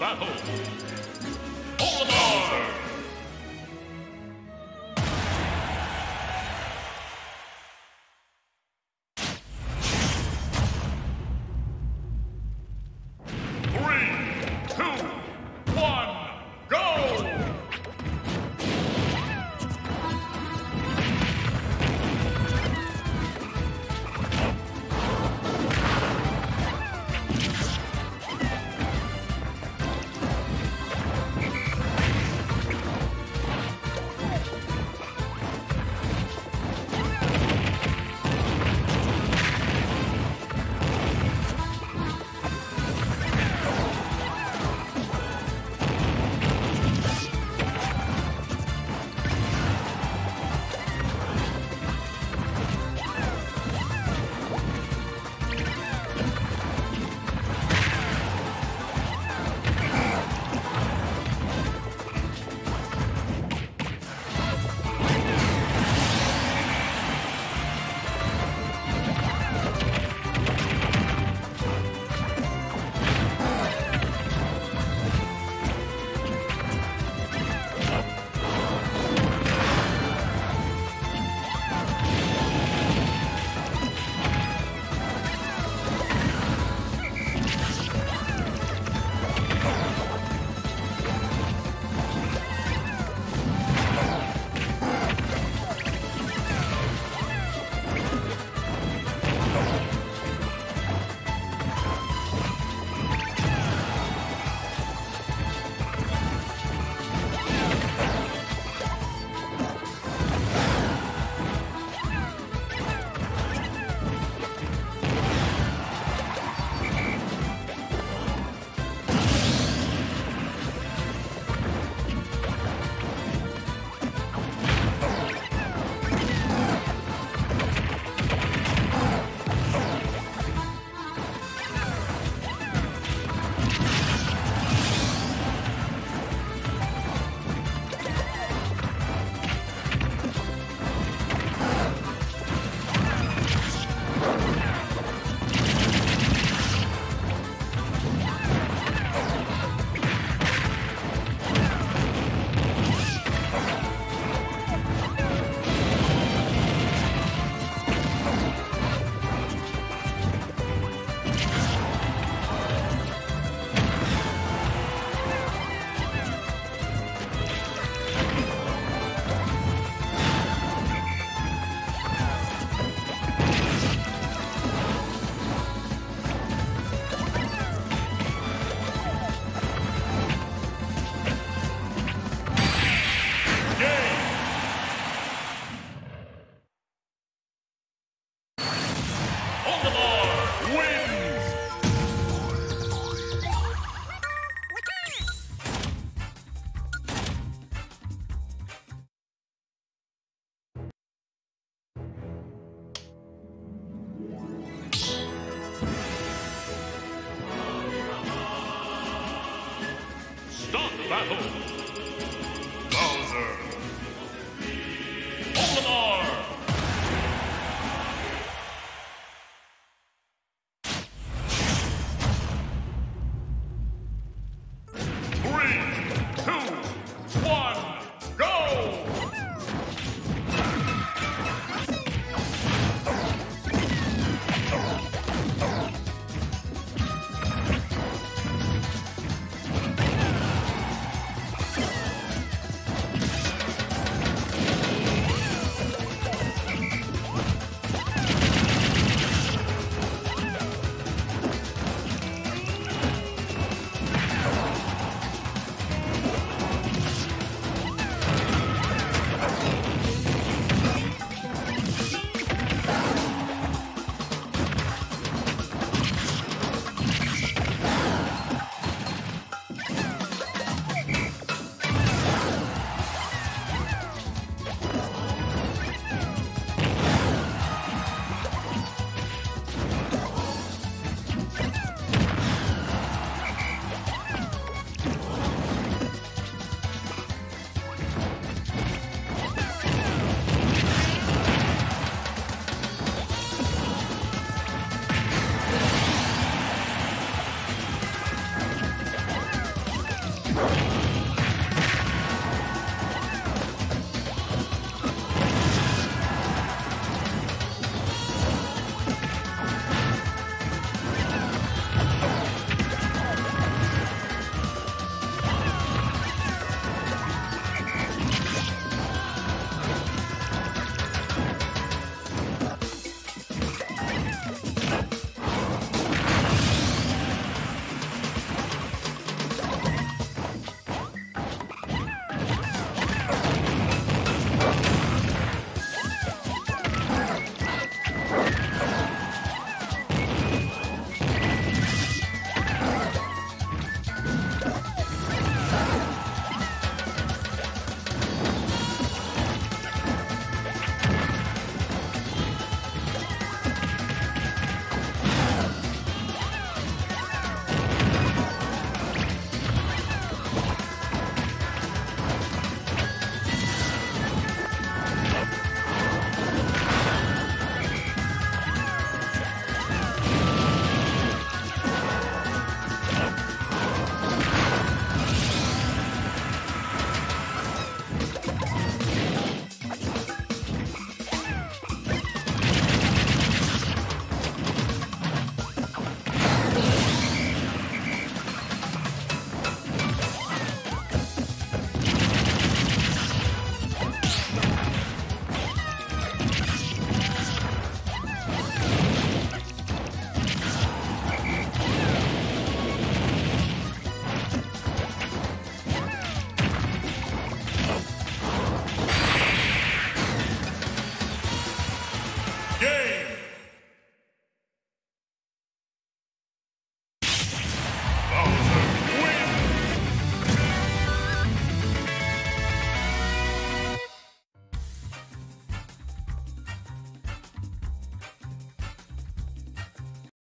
battle. Olimar! Three, Battle!